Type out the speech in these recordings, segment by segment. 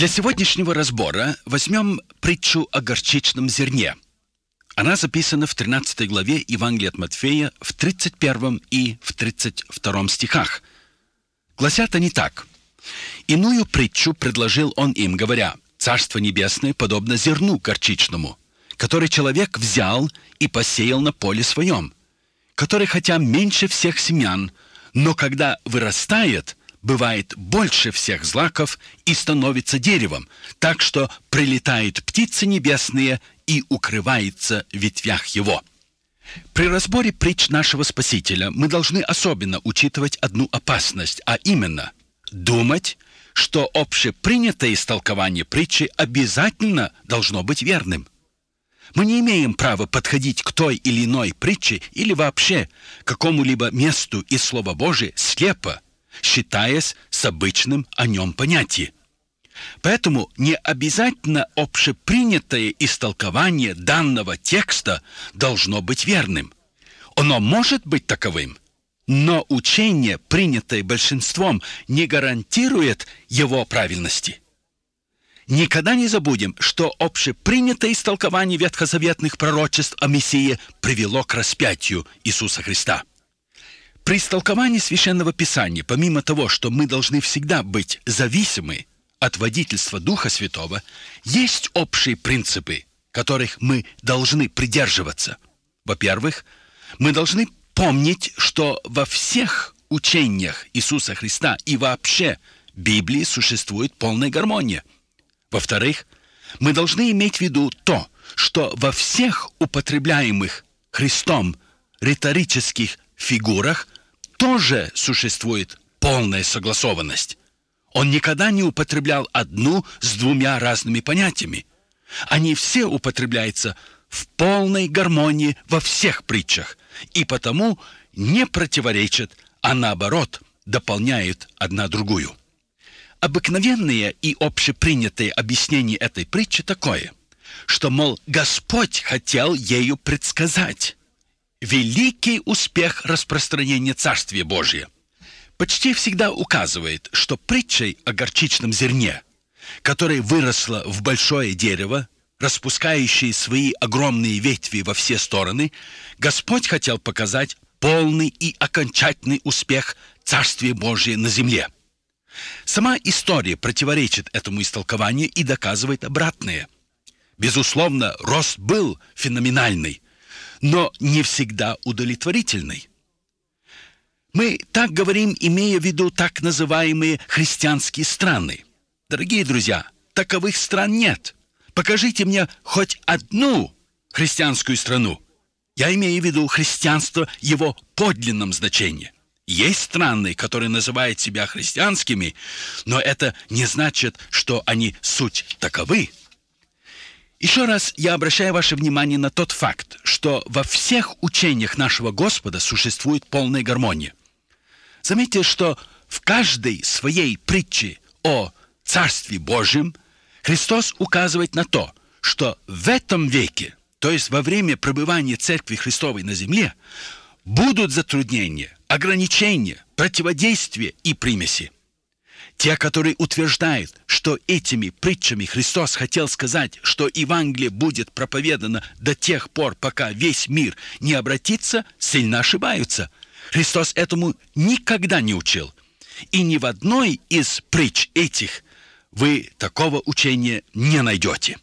Для сегодняшнего разбора возьмем притчу о горчичном зерне. Она записана в 13 главе Евангелия от Матфея в 31 и в 32 стихах. Гласят они так. «Иную притчу предложил он им, говоря, «Царство небесное подобно зерну горчичному, который человек взял и посеял на поле своем, который хотя меньше всех семян, но когда вырастает – бывает больше всех злаков и становится деревом, так что прилетают птицы небесные и укрывается в ветвях его. При разборе притч нашего Спасителя мы должны особенно учитывать одну опасность, а именно думать, что общепринятое истолкование притчи обязательно должно быть верным. Мы не имеем права подходить к той или иной притче или вообще к какому-либо месту из Слова Божия слепо, считаясь с обычным о нем понятием. Поэтому не обязательно общепринятое истолкование данного текста должно быть верным. Оно может быть таковым, но учение, принятое большинством, не гарантирует его правильности. Никогда не забудем, что общепринятое истолкование ветхозаветных пророчеств о Мессии привело к распятию Иисуса Христа – при истолковании Священного Писания, помимо того, что мы должны всегда быть зависимы от водительства Духа Святого, есть общие принципы, которых мы должны придерживаться. Во-первых, мы должны помнить, что во всех учениях Иисуса Христа и вообще Библии существует полная гармония. Во-вторых, мы должны иметь в виду то, что во всех употребляемых Христом риторических фигурах тоже существует полная согласованность. Он никогда не употреблял одну с двумя разными понятиями. Они все употребляются в полной гармонии во всех притчах, и потому не противоречат, а наоборот дополняют одна другую. Обыкновенное и общепринятое объяснение этой притчи такое, что, мол, Господь хотел ею предсказать, великий успех распространения Царствия Божия почти всегда указывает, что притчей о горчичном зерне, которое выросло в большое дерево, распускающее свои огромные ветви во все стороны, Господь хотел показать полный и окончательный успех Царствия Божия на земле. Сама история противоречит этому истолкованию и доказывает обратное. Безусловно, рост был феноменальный – но не всегда удовлетворительной. Мы так говорим, имея в виду так называемые христианские страны. Дорогие друзья, таковых стран нет. Покажите мне хоть одну христианскую страну. Я имею в виду христианство в его подлинном значении. Есть страны, которые называют себя христианскими, но это не значит, что они суть таковы. Еще раз я обращаю ваше внимание на тот факт, что во всех учениях нашего Господа существует полная гармония. Заметьте, что в каждой своей притче о Царстве Божьем Христос указывает на то, что в этом веке, то есть во время пребывания Церкви Христовой на земле, будут затруднения, ограничения, противодействия и примеси – те, которые утверждают, что этими притчами Христос хотел сказать, что Евангелие будет проповедано до тех пор, пока весь мир не обратится, сильно ошибаются. Христос этому никогда не учил. И ни в одной из притч этих вы такого учения не найдете.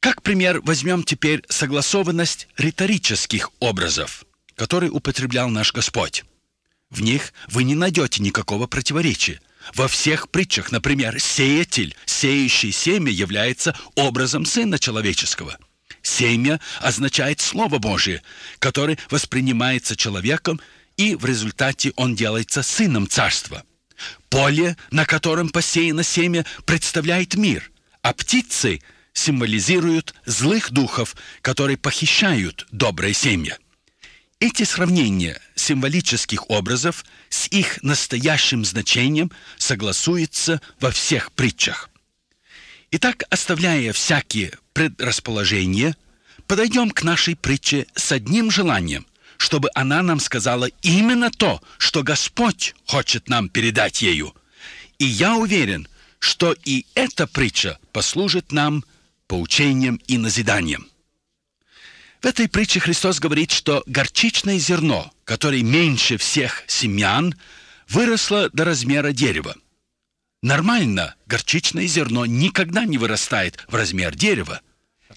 Как пример возьмем теперь согласованность риторических образов, которые употреблял наш Господь. В них вы не найдете никакого противоречия. Во всех притчах, например, сеятель, сеющий семя, является образом Сына Человеческого. Семя означает Слово Божие, которое воспринимается человеком, и в результате он делается Сыном Царства. Поле, на котором посеяно семя, представляет мир, а птицы символизируют злых духов, которые похищают доброе семя – эти сравнения символических образов с их настоящим значением согласуются во всех притчах. Итак, оставляя всякие предрасположения, подойдем к нашей притче с одним желанием, чтобы она нам сказала именно то, что Господь хочет нам передать ею. И я уверен, что и эта притча послужит нам поучением и назиданием. В этой притче Христос говорит, что горчичное зерно, которое меньше всех семян, выросло до размера дерева. Нормально горчичное зерно никогда не вырастает в размер дерева.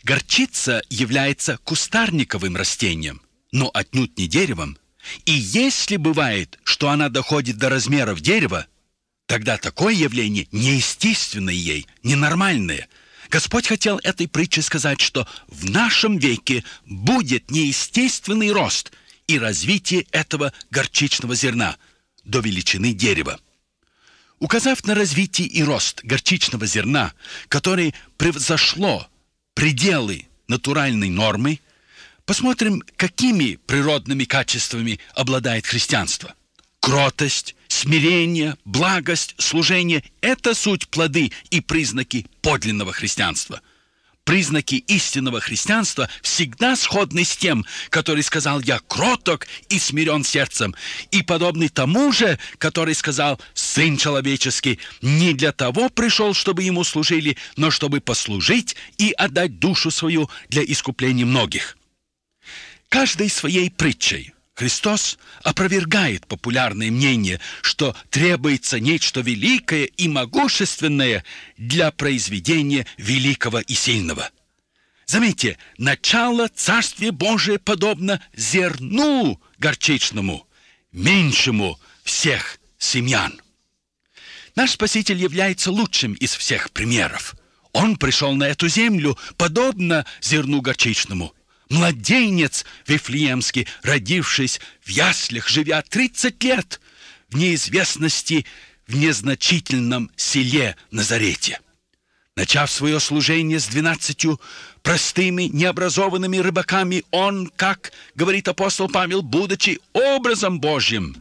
Горчица является кустарниковым растением, но отнюдь не деревом. И если бывает, что она доходит до размеров дерева, тогда такое явление неестественное ей, ненормальное. Господь хотел этой притчей сказать, что в нашем веке будет неестественный рост и развитие этого горчичного зерна до величины дерева. Указав на развитие и рост горчичного зерна, которое превзошло пределы натуральной нормы, посмотрим, какими природными качествами обладает христианство. Кротость, смирение, благость, служение – это суть плоды и признаки подлинного христианства – Признаки истинного христианства всегда сходны с тем, который сказал «Я кроток и смирен сердцем», и подобный тому же, который сказал «Сын человеческий не для того пришел, чтобы ему служили, но чтобы послужить и отдать душу свою для искупления многих». Каждой своей притчей – Христос опровергает популярное мнение, что требуется нечто великое и могущественное для произведения великого и сильного. Заметьте, начало Царствия Божия подобно зерну горчичному, меньшему всех семян. Наш Спаситель является лучшим из всех примеров. Он пришел на эту землю, подобно зерну горчичному – младенец Вифлеемский, родившись в яслях, живя 30 лет в неизвестности в незначительном селе Назарете. Начав свое служение с двенадцатью простыми, необразованными рыбаками, он, как говорит апостол Павел, будучи образом Божьим,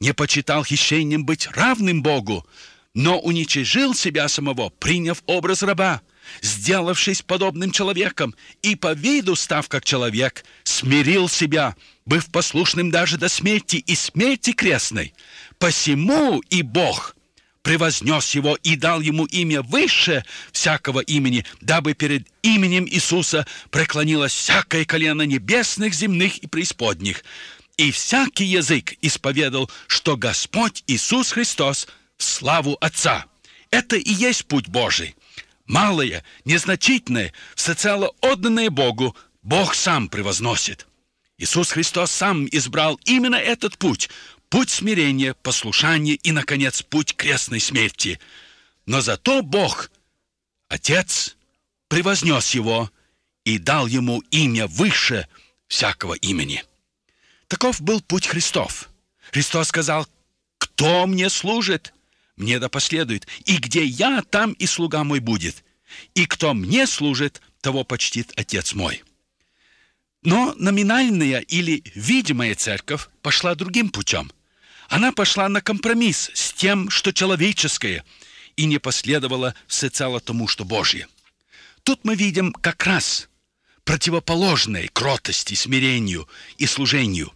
не почитал хищением быть равным Богу, но уничижил себя самого, приняв образ раба, сделавшись подобным человеком, и по виду став как человек, смирил себя, быв послушным даже до смерти и смерти крестной. Посему и Бог превознес его и дал ему имя выше всякого имени, дабы перед именем Иисуса преклонилось всякое колено небесных, земных и преисподних. И всякий язык исповедал, что Господь Иисус Христос в славу Отца. Это и есть путь Божий малое, незначительное, всецело отданное Богу, Бог сам превозносит. Иисус Христос сам избрал именно этот путь, путь смирения, послушания и, наконец, путь крестной смерти. Но зато Бог, Отец, превознес его и дал ему имя выше всякого имени. Таков был путь Христов. Христос сказал, «Кто мне служит?» Мне да последует, и где я, там и слуга мой будет. И кто мне служит, того почтит Отец мой». Но номинальная или видимая церковь пошла другим путем. Она пошла на компромисс с тем, что человеческое, и не последовала всецело тому, что Божье. Тут мы видим как раз противоположное кротости, смирению и служению.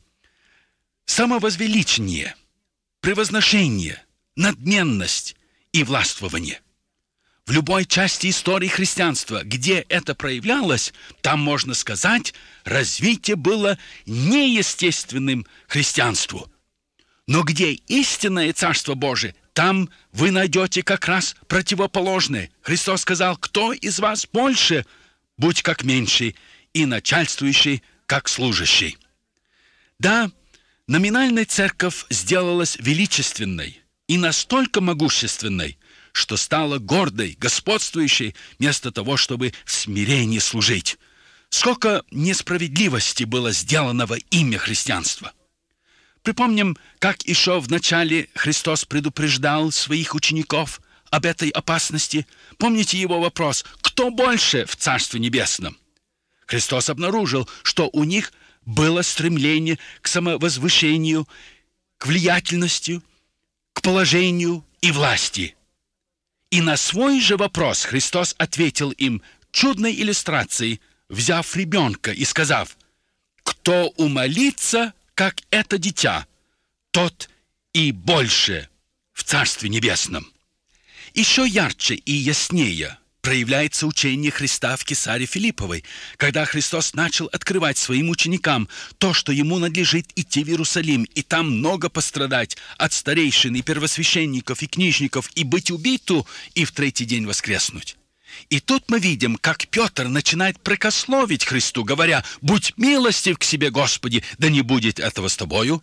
Самовозвеличение, превозношение, надменность и властвование. В любой части истории христианства, где это проявлялось, там, можно сказать, развитие было неестественным христианству. Но где истинное Царство Божие, там вы найдете как раз противоположное. Христос сказал, кто из вас больше, будь как меньший, и начальствующий, как служащий. Да, номинальная церковь сделалась величественной – и настолько могущественной, что стала гордой, господствующей, вместо того, чтобы в смирении служить. Сколько несправедливости было сделано во имя христианства. Припомним, как еще в начале Христос предупреждал своих учеников об этой опасности. Помните его вопрос «Кто больше в Царстве Небесном?» Христос обнаружил, что у них было стремление к самовозвышению, к влиятельности – к положению и власти. И на свой же вопрос Христос ответил им чудной иллюстрацией, взяв ребенка и сказав, «Кто умолится, как это дитя, тот и больше в Царстве Небесном». Еще ярче и яснее проявляется учение Христа в Кесаре Филипповой, когда Христос начал открывать своим ученикам то, что ему надлежит идти в Иерусалим и там много пострадать от старейшин и первосвященников и книжников и быть убиту и в третий день воскреснуть. И тут мы видим, как Петр начинает прикословить Христу, говоря, «Будь милостив к себе, Господи, да не будет этого с тобою».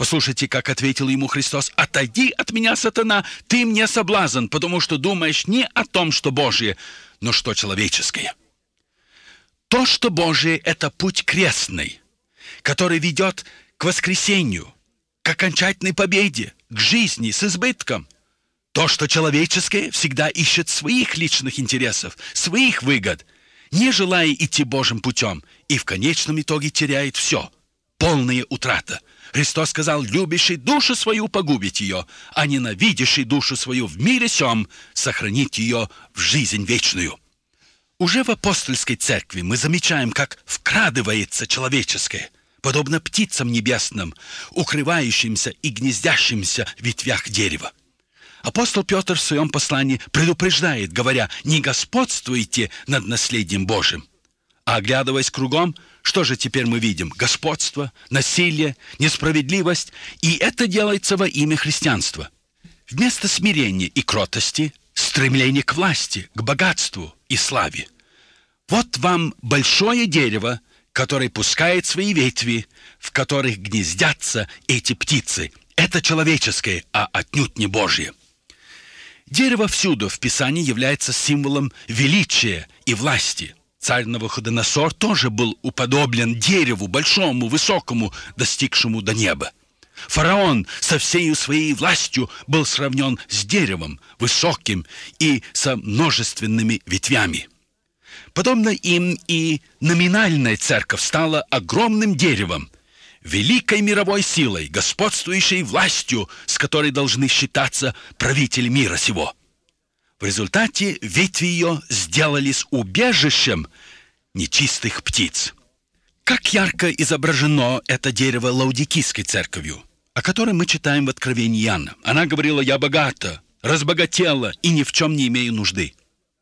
Послушайте, как ответил ему Христос. «Отойди от меня, сатана, ты мне соблазн, потому что думаешь не о том, что Божие, но что человеческое». То, что Божие, это путь крестный, который ведет к воскресению, к окончательной победе, к жизни с избытком. То, что человеческое, всегда ищет своих личных интересов, своих выгод, не желая идти Божьим путем, и в конечном итоге теряет все. Полная утрата – Христос сказал, любящий душу свою погубить ее, а ненавидящий душу свою в мире сем сохранить ее в жизнь вечную. Уже в апостольской церкви мы замечаем, как вкрадывается человеческое, подобно птицам небесным, укрывающимся и гнездящимся в ветвях дерева. Апостол Петр в своем послании предупреждает, говоря, «Не господствуйте над наследием Божьим». А оглядываясь кругом, что же теперь мы видим? Господство, насилие, несправедливость. И это делается во имя христианства. Вместо смирения и кротости – стремление к власти, к богатству и славе. Вот вам большое дерево, которое пускает свои ветви, в которых гнездятся эти птицы. Это человеческое, а отнюдь не Божье. Дерево всюду в Писании является символом величия и власти – Царь Навуходоносор тоже был уподоблен дереву, большому, высокому, достигшему до неба. Фараон со всей своей властью был сравнен с деревом, высоким и со множественными ветвями. Подобно им и номинальная церковь стала огромным деревом, великой мировой силой, господствующей властью, с которой должны считаться правители мира сего – в результате ветви ее сделались убежищем нечистых птиц. Как ярко изображено это дерево Лаудикийской церковью, о которой мы читаем в Откровении Иоанна. Она говорила «Я богата, разбогатела и ни в чем не имею нужды».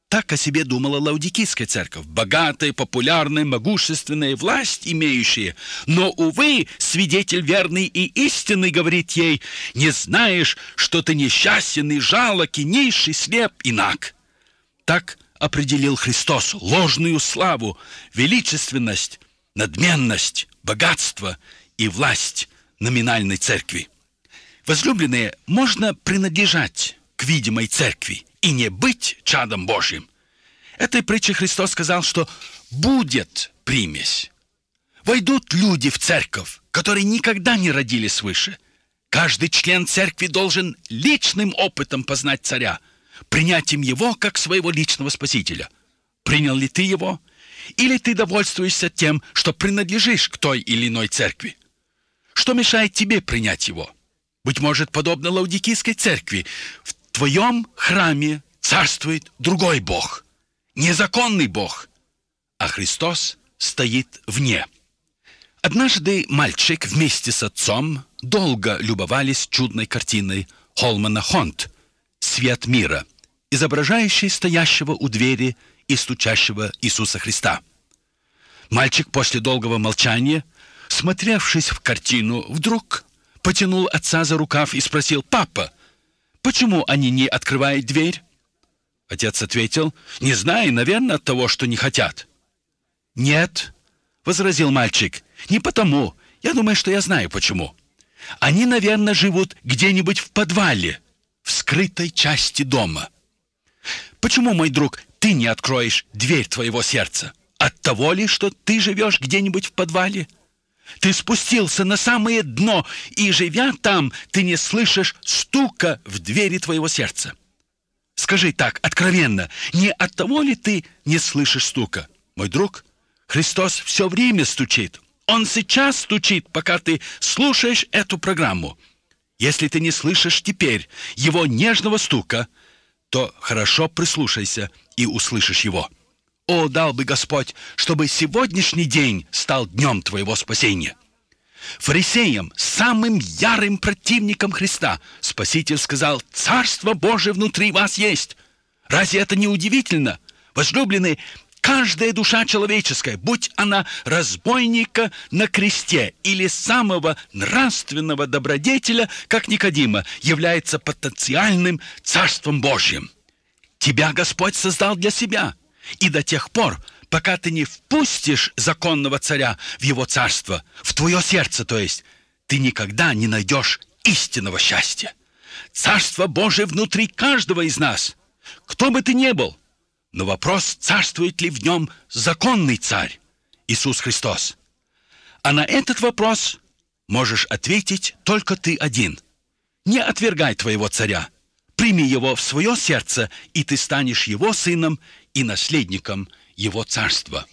Так о себе думала Лаудикийская церковь. Богатая, популярная, могущественная, власть имеющая. Но, увы, свидетель верный и истинный говорит ей, не знаешь, что ты несчастен и жалок, и низший, слеп и наг. Так определил Христос ложную славу, величественность, надменность, богатство и власть номинальной церкви. Возлюбленные, можно принадлежать к видимой церкви – и не быть чадом Божьим. Этой притче Христос сказал, что будет примесь. Войдут люди в церковь, которые никогда не родились свыше. Каждый член церкви должен личным опытом познать царя, принять им его как своего личного спасителя. Принял ли ты его? Или ты довольствуешься тем, что принадлежишь к той или иной церкви? Что мешает тебе принять его? Быть может, подобно Лаудикийской церкви, в твоем храме царствует другой Бог, незаконный Бог, а Христос стоит вне. Однажды мальчик вместе с отцом долго любовались чудной картиной Холмана Хонт «Свет мира», изображающей стоящего у двери и стучащего Иисуса Христа. Мальчик после долгого молчания, смотревшись в картину, вдруг потянул отца за рукав и спросил «Папа, Почему они не открывают дверь? Отец ответил, не знаю, наверное, от того, что не хотят. Нет, возразил мальчик, не потому. Я думаю, что я знаю почему. Они, наверное, живут где-нибудь в подвале, в скрытой части дома. Почему, мой друг, ты не откроешь дверь твоего сердца? От того ли, что ты живешь где-нибудь в подвале? Ты спустился на самое дно, и, живя там, ты не слышишь стука в двери твоего сердца. Скажи так, откровенно, не от того ли ты не слышишь стука? Мой друг, Христос все время стучит. Он сейчас стучит, пока ты слушаешь эту программу. Если ты не слышишь теперь его нежного стука, то хорошо прислушайся и услышишь его. О, дал бы Господь, чтобы сегодняшний день стал днем твоего спасения. Фарисеям, самым ярым противникам Христа, Спаситель сказал, «Царство Божие внутри вас есть». Разве это не удивительно? Возлюбленные, каждая душа человеческая, будь она разбойника на кресте или самого нравственного добродетеля, как Никодима, является потенциальным Царством Божьим. Тебя Господь создал для себя. И до тех пор, пока ты не впустишь законного царя в его царство, в твое сердце, то есть, ты никогда не найдешь истинного счастья. Царство Божие внутри каждого из нас. Кто бы ты ни был. Но вопрос, царствует ли в нем законный царь, Иисус Христос. А на этот вопрос можешь ответить только ты один. Не отвергай твоего царя. Прими его в свое сердце, и ты станешь его сыном и наследником его царства.